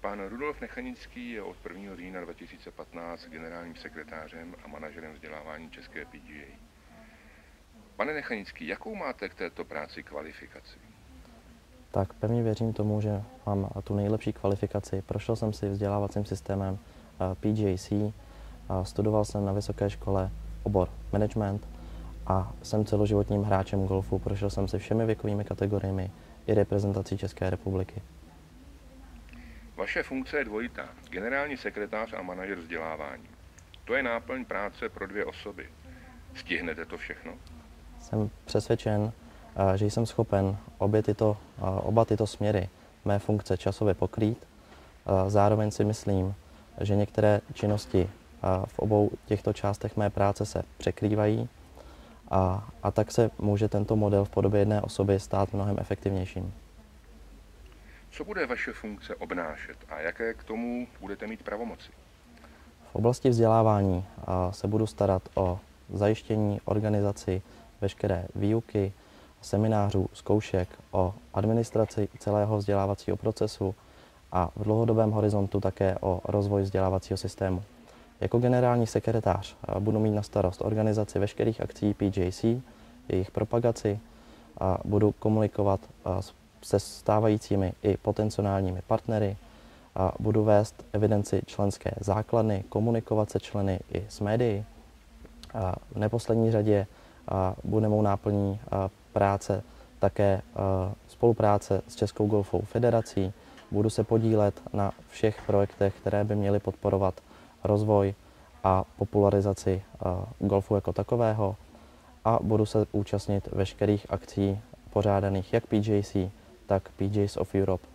Pan Rudolf Nechanický je od 1. října 2015 generálním sekretářem a manažerem vzdělávání České PGA. Pane Nechanický, jakou máte k této práci kvalifikaci? Tak pevně věřím tomu, že mám tu nejlepší kvalifikaci. Prošel jsem si vzdělávacím systémem eh, PGAC, studoval jsem na vysoké škole obor management a jsem celoživotním hráčem golfu. Prošel jsem si všemi věkovými kategoriemi i reprezentací České republiky. Vaše funkce je dvojitá. Generální sekretář a manažer vzdělávání. To je náplň práce pro dvě osoby. Stihnete to všechno? Jsem přesvědčen, že jsem schopen obě tyto, oba tyto směry mé funkce časově pokrýt. Zároveň si myslím, že některé činnosti v obou těchto částech mé práce se překrývají a, a tak se může tento model v podobě jedné osoby stát mnohem efektivnějším. Co bude vaše funkce obnášet a jaké k tomu budete mít pravomoci? V oblasti vzdělávání se budu starat o zajištění, organizaci veškeré výuky, seminářů, zkoušek, o administraci celého vzdělávacího procesu a v dlouhodobém horizontu také o rozvoj vzdělávacího systému. Jako generální sekretář budu mít na starost organizaci veškerých akcí PJC, jejich propagaci a budu komunikovat se stávajícími i potenciálními partnery a budu vést evidenci členské základny, komunikovat se členy i s médií. A v neposlední řadě bude mou náplní práce také spolupráce s Českou golfovou federací. Budu se podílet na všech projektech, které by měly podporovat rozvoj a popularizaci golfu jako takového a budu se účastnit veškerých akcí pořádaných jak PJC, tak PJs of Europe.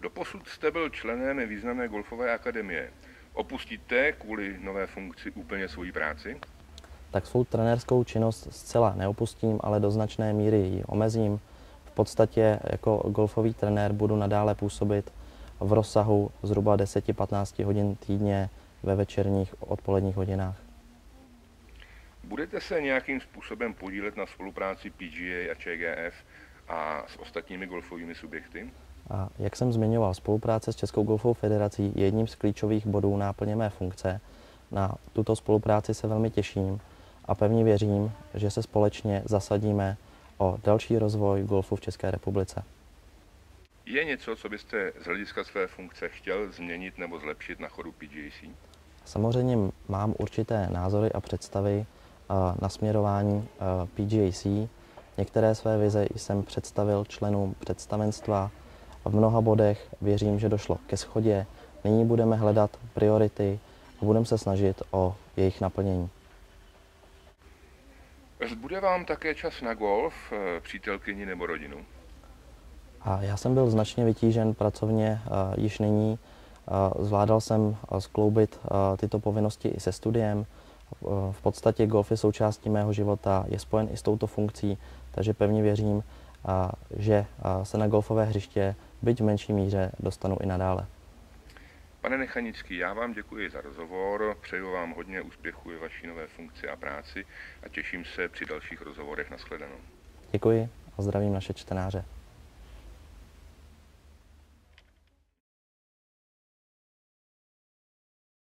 Doposud jste byl členem významné golfové akademie. Opustíte kvůli nové funkci úplně svoji práci? Tak svou trenérskou činnost zcela neopustím, ale do značné míry ji omezím. V podstatě jako golfový trenér budu nadále působit v rozsahu zhruba 10-15 hodin týdně ve večerních odpoledních hodinách. Budete se nějakým způsobem podílet na spolupráci PGA a ČGF a s ostatními golfovými subjekty? A jak jsem zmiňoval, spolupráce s Českou golfovou federací je jedním z klíčových bodů náplně mé funkce. Na tuto spolupráci se velmi těším a pevně věřím, že se společně zasadíme o další rozvoj golfu v České republice. Je něco, co byste z hlediska své funkce chtěl změnit nebo zlepšit na chodu PGAC? Samozřejmě mám určité názory a představy na směrování PGAC. Některé své vize jsem představil členům představenstva a v mnoha bodech věřím, že došlo ke schodě. Nyní budeme hledat priority a budeme se snažit o jejich naplnění. Zbude vám také čas na golf, eh, přítelkyni nebo rodinu? A já jsem byl značně vytížen pracovně uh, již nyní. Uh, zvládal jsem skloubit tyto povinnosti i se studiem. V podstatě golf je součástí mého života, je spojen i s touto funkcí, takže pevně věřím, že se na golfové hřiště, byť v menší míře, dostanu i nadále. Pane Nechanický, já vám děkuji za rozhovor, přeju vám hodně úspěchu ve vaší nové funkci a práci a těším se při dalších rozhovorech. Nashledanou. Děkuji a zdravím naše čtenáře.